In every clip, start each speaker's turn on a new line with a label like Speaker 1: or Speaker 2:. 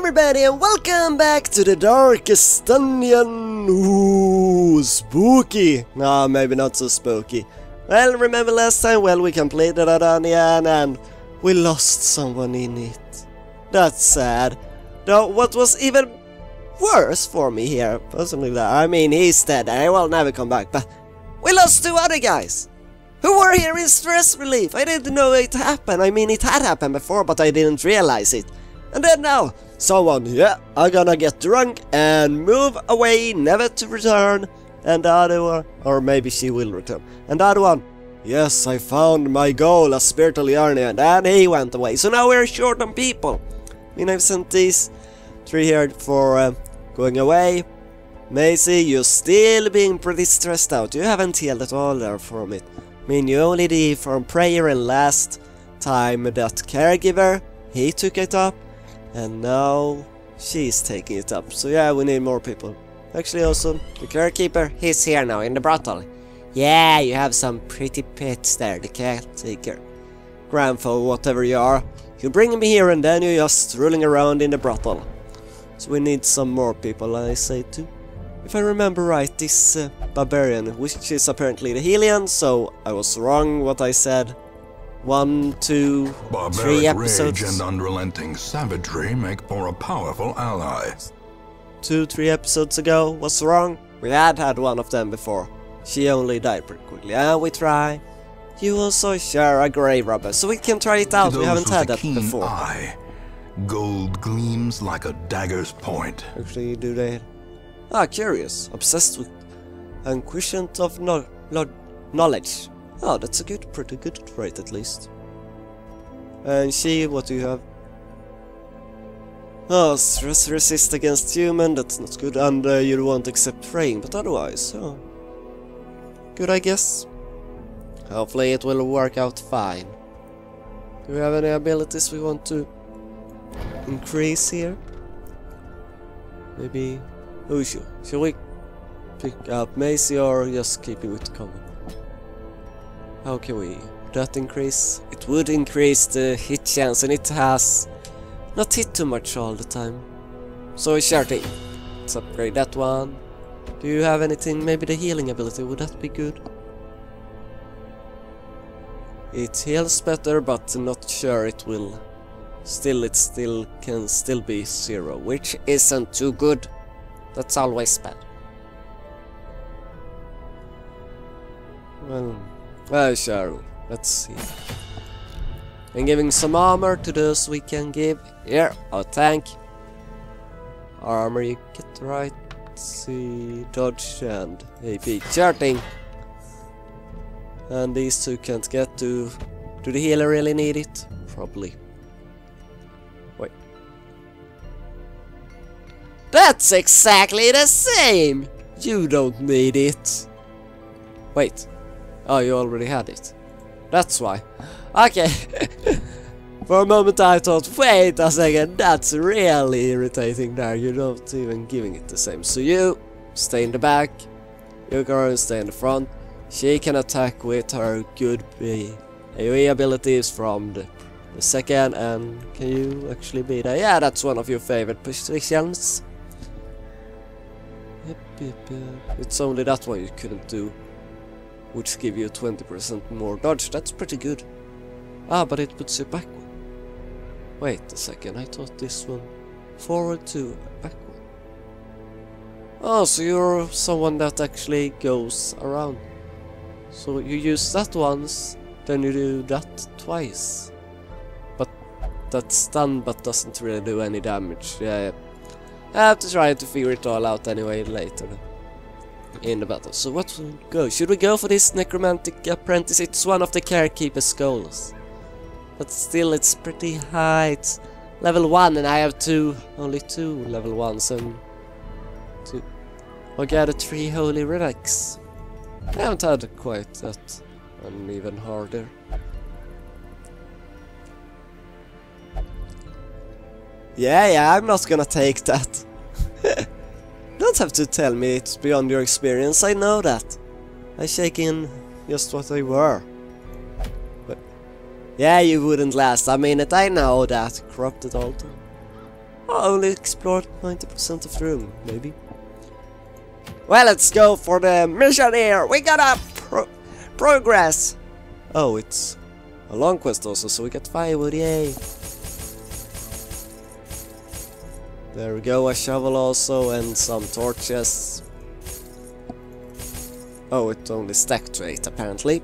Speaker 1: everybody and welcome back to the darkest dungeon! Ooh, spooky! No, maybe not so spooky. Well, remember last time? Well, we completed a dungeon and we lost someone in it. That's sad. Though, what was even worse for me here, personally, that I mean, he's dead and he will never come back, but we lost two other guys! Who were here in stress relief? I didn't know it happened. I mean, it had happened before, but I didn't realize it. And then now, someone, yeah, I'm gonna get drunk and move away, never to return. And the other one, or maybe she will return. And the other one, yes, I found my goal, a spiritual journey, and then he went away. So now we're short on people. I mean, I've sent these three here for uh, going away. Maisie, you're still being pretty stressed out. You haven't healed at all there from it. I mean, you only did from prayer and last time that caregiver, he took it up. And now she's taking it up. So yeah, we need more people. Actually also, the carekeeper, he's here now in the brothel. Yeah, you have some pretty pets there, the caretaker. Grandfather, whatever you are. You bring him here and then you're just rolling around in the brothel. So we need some more people, I say too. If I remember right, this uh, barbarian, which is apparently the Hellion, so I was wrong what I said. One, two,
Speaker 2: Barbaric
Speaker 1: three episodes.
Speaker 2: rage and unrelenting savagery make for a powerful ally.
Speaker 1: two, three episodes ago what's wrong. We had had one of them before. She only died pretty quickly, and we try. You also share a grave robber, so we can try it out. We haven't had that before.
Speaker 2: Eye, gold gleams like a dagger's point.
Speaker 1: Actually, do they? Ah, curious. Obsessed with and unquestioned of no no knowledge. Oh, that's a good, pretty good trait at least. And she, what do you have? Oh, stress resist against human, that's not good, and uh, you won't accept praying, but otherwise, oh. Good, I guess. Hopefully it will work out fine. Do we have any abilities we want to increase here? Maybe... Oh, should, should we pick up Macy or just keep it with common? How can we... That increase? It would increase the hit chance and it has not hit too much all the time. So it's shouting. Let's upgrade that one. Do you have anything? Maybe the healing ability, would that be good? It heals better, but not sure it will. Still, it still can still be zero, which isn't too good. That's always bad. Well, well, sure. Let's see. And giving some armor to those we can give. Here, oh, a tank. Armor you get right. See, dodge and AP charting. And these two can't get to... Do the healer really need it? Probably. Wait. That's exactly the same! You don't need it. Wait. Oh, you already had it. That's why. Okay. For a moment I thought, wait a second, that's really irritating there. You're not even giving it the same. So you stay in the back. You girl stay in the front. She can attack with her good B AoE abilities from the, the second and can you actually be there? Yeah, that's one of your favorite positions. It's only that one you couldn't do which give you 20% more dodge. That's pretty good. Ah, but it puts you backward. Wait a second, I thought this one forward to backward. Oh, so you're someone that actually goes around. So you use that once, then you do that twice. But that's done, but doesn't really do any damage. Yeah, yeah. I have to try to figure it all out anyway later in the battle. So what should we go? Should we go for this necromantic apprentice? It's one of the carekeeper's goals. But still it's pretty high. It's level 1 and I have two, only two level 1s and two. I gather three holy relics. I haven't had quite that and even harder. Yeah, yeah, I'm not gonna take that. Don't have to tell me it's beyond your experience, I know that. I shake in just what they were. But yeah, you wouldn't last a minute, I know that. Corrupted altar. I only explored 90% of the room, maybe. Well, let's go for the mission here. We gotta pro progress. Oh, it's a long quest also, so we get firewood, yay. There we go, a shovel also and some torches. Oh, it only stacked to 8 apparently.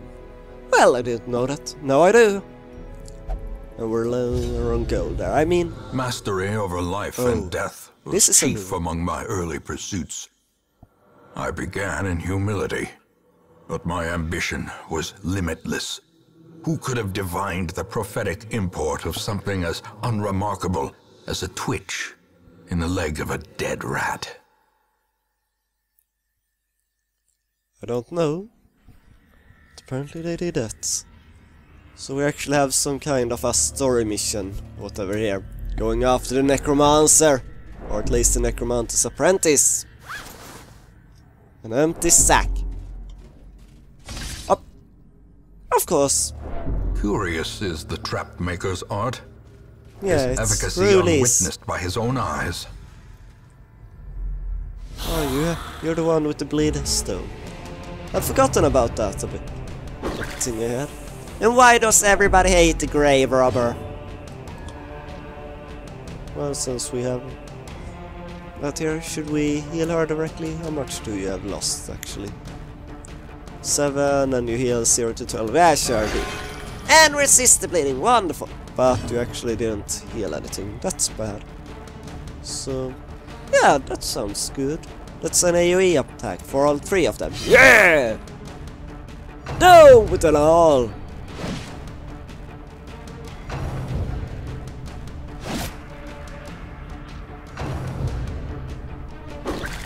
Speaker 1: Well, I didn't know that. Now I do. And we're low on gold there. I mean,
Speaker 2: Mastery over life
Speaker 1: Oh,
Speaker 2: and death was
Speaker 1: this
Speaker 2: chief among my early pursuits. I began in humility, but my ambition was limitless. Who could have divined the prophetic import of something as unremarkable as a twitch in the leg of a dead rat?
Speaker 1: I don't know. But apparently they did that. So we actually have some kind of a story mission, whatever here. Going after the necromancer. Or at least the necromancer's apprentice. An empty sack. Up. Of course.
Speaker 2: Curious is the trap maker's art.
Speaker 1: Yeah,
Speaker 2: His
Speaker 1: it's
Speaker 2: efficacy
Speaker 1: really
Speaker 2: unwitnessed by his own eyes.
Speaker 1: Oh, yeah, you're the one with the bleed stone. I'd forgotten about that a bit. Thing I had. And why does everybody hate the grave robber? Well, since we have that here, should we heal her directly? How much do you have lost, actually? 7, and you heal 0 to 12. Yeah, sure do. And resist the bleeding, wonderful! But you actually didn't heal anything, that's bad. So, yeah, that sounds good. That's an AoE attack for all three of them. Yeah! No, with it all!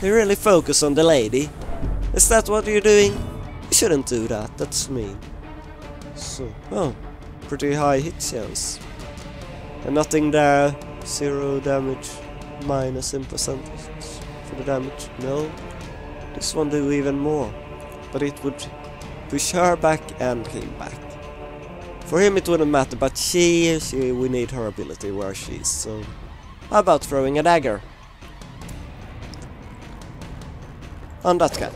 Speaker 1: They really focus on the lady. Is that what you're doing? You shouldn't do that, that's mean. So, oh, pretty high hit chance. And nothing there, zero damage, minus in percentage for the damage. No, this one do even more, but it would push her back and him back. For him it wouldn't matter, but she, she we need her ability where she is, so how about throwing a dagger? On that guy.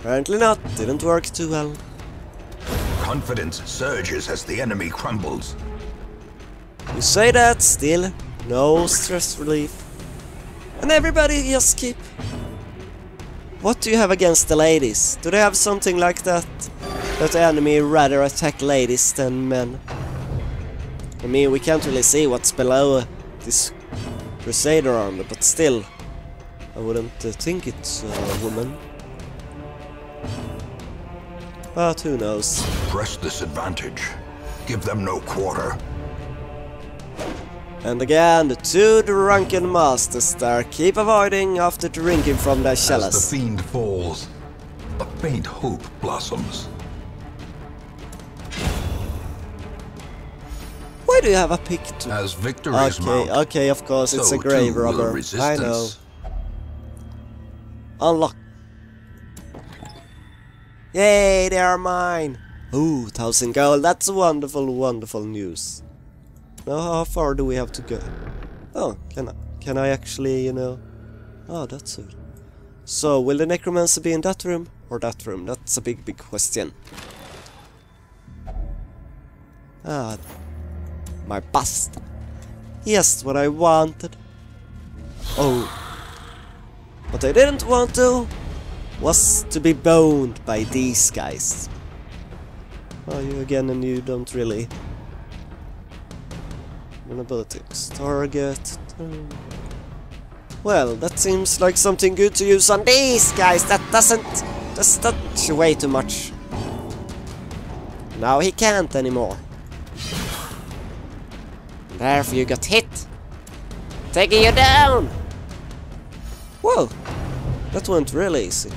Speaker 1: Apparently not, didn't work too well.
Speaker 2: Confidence surges as the enemy crumbles.
Speaker 1: You say that, still, no stress relief. And everybody just keep... What do you have against the ladies? Do they have something like that? That the enemy rather attack ladies than men? I mean, we can't really see what's below this Crusader armor, but still, I wouldn't uh, think it's a woman. But who knows?
Speaker 2: Press this advantage. Give them no quarter.
Speaker 1: And again, the two drunken masters there keep avoiding after drinking from their chalice.
Speaker 2: As the fiend falls, a faint hope blossoms.
Speaker 1: Why do you have a pick to...
Speaker 2: As victories
Speaker 1: Okay,
Speaker 2: mount,
Speaker 1: okay, of course, it's a grave robber. I know. Unlock. Yay, they are mine! Ooh, thousand gold, that's wonderful, wonderful news. Now how far do we have to go? Oh, can I, can I actually, you know... Oh, that's it. So, will the necromancer be in that room? Or that room? That's a big, big question. Ah, my bust. Yes, what I wanted. Oh. What I didn't want to was to be boned by these guys. Oh, you again and you don't really... Vulnerabilities. Target... Well, that seems like something good to use on these guys. That doesn't... That's not way too much. Now he can't anymore. Therefore you got hit. Taking you down! Whoa! That went really easy.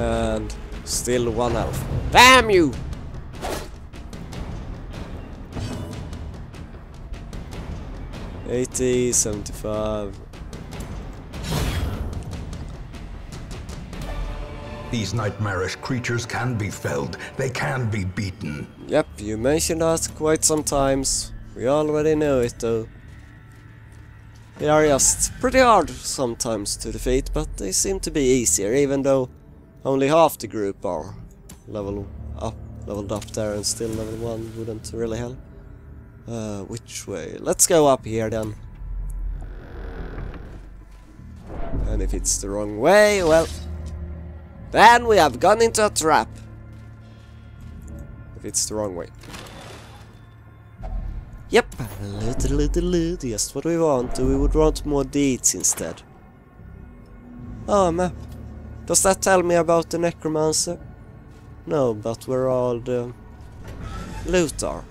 Speaker 1: And still one health. Damn you! Eighty, seventy-five.
Speaker 2: These nightmarish creatures can be felled. They can be beaten.
Speaker 1: Yep, you mentioned that quite sometimes. We already know it though. They are just pretty hard sometimes to defeat, but they seem to be easier, even though only half the group are level up, leveled up there, and still level 1 wouldn't really help. Uh, which way? Let's go up here then. And if it's the wrong way, well... Then we have gone into a trap. If it's the wrong way. Yep, little, little, little, just what we want. We would want more deeds instead. Oh, map. Does that tell me about the necromancer? No, but where all the loot are.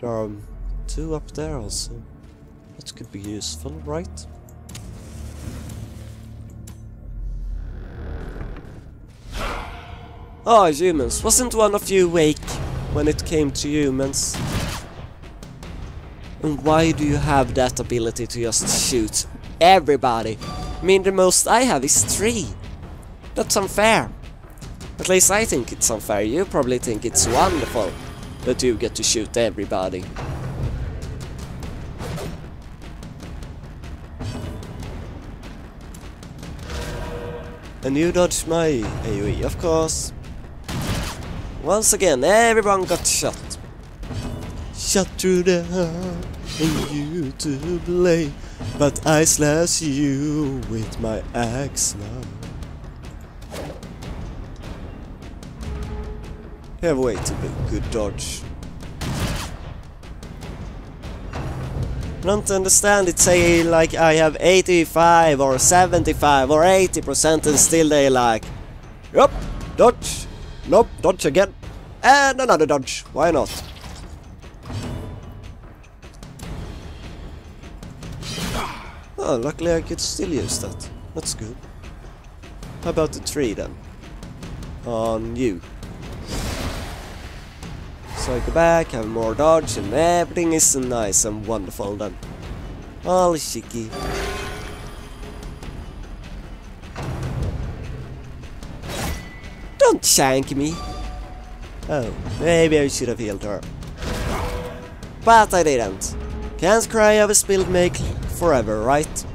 Speaker 1: There are two up there also. That could be useful, right? Oh, humans. Wasn't one of you awake when it came to humans? And why do you have that ability to just shoot everybody? I mean, the most I have is three. That's unfair. At least I think it's unfair. You probably think it's wonderful that you get to shoot everybody. And you dodged my AoE, of course. Once again, everyone got shot. Shot through the heart, and you to blame. But I slash you with my axe now. Have way to be good dodge. Don't understand it say like I have 85 or 75 or 80% and still they like Yup, dodge, nope, dodge again, and another dodge, why not? Oh, luckily I could still use that, that's good. How about the tree then? On you. So I go back, have more dodge, and everything is nice and wonderful then. All cheeky. Don't shank me. Oh, maybe I should have healed her. But I didn't. Can't cry over spilled milk forever, right?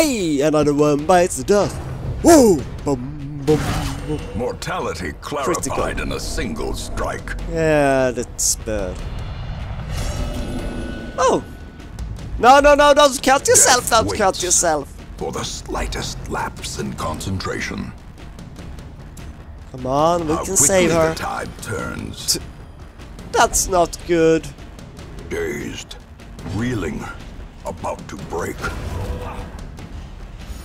Speaker 1: Hey! Another one bites the dust. Whoa! Boom, boom, boom.
Speaker 2: Mortality clarified
Speaker 1: Critical.
Speaker 2: in a single strike.
Speaker 1: Yeah, that's bad. Oh! No, no, no, don't cut yourself,
Speaker 2: Death
Speaker 1: don't cut yourself.
Speaker 2: For the slightest lapse in concentration.
Speaker 1: Come on, we
Speaker 2: How
Speaker 1: can save her.
Speaker 2: the tide turns.
Speaker 1: That's not good.
Speaker 2: Dazed, reeling, about to break.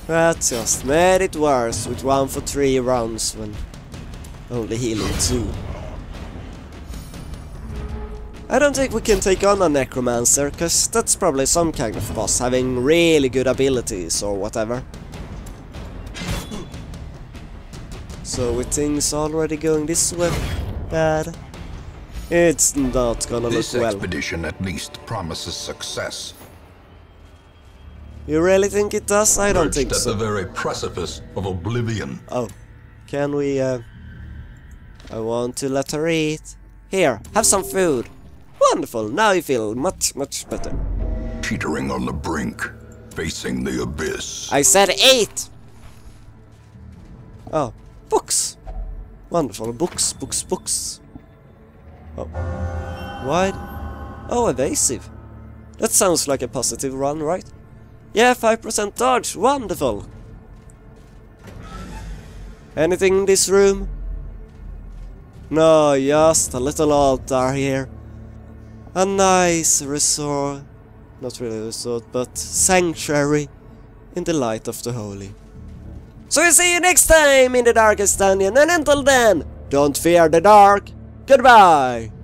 Speaker 1: That just made it worse with one for three rounds when only healing two. I don't think we can take on a necromancer, cause that's probably some kind of boss having really good abilities or whatever. So with things already going this way bad, it's not gonna
Speaker 2: This
Speaker 1: look well.
Speaker 2: expedition at least promises success.
Speaker 1: You really think it does? I don't
Speaker 2: Perched
Speaker 1: think
Speaker 2: at
Speaker 1: so.
Speaker 2: the very precipice of oblivion.
Speaker 1: Oh, can we, uh... I want to let her eat. Here, have some food. Wonderful, now you feel much, much better.
Speaker 2: Teetering on the brink, facing the abyss.
Speaker 1: I said eat! Oh, books. Wonderful, books, books, books. Oh. Why? Oh, evasive. That sounds like a positive run, right? Yeah, 5% dodge, wonderful. Anything in this room? No, just a little altar here. A nice resort. Not really a resort, but sanctuary in the light of the holy. So we see you next time in the darkest dungeon, and until then, don't fear the dark. Goodbye!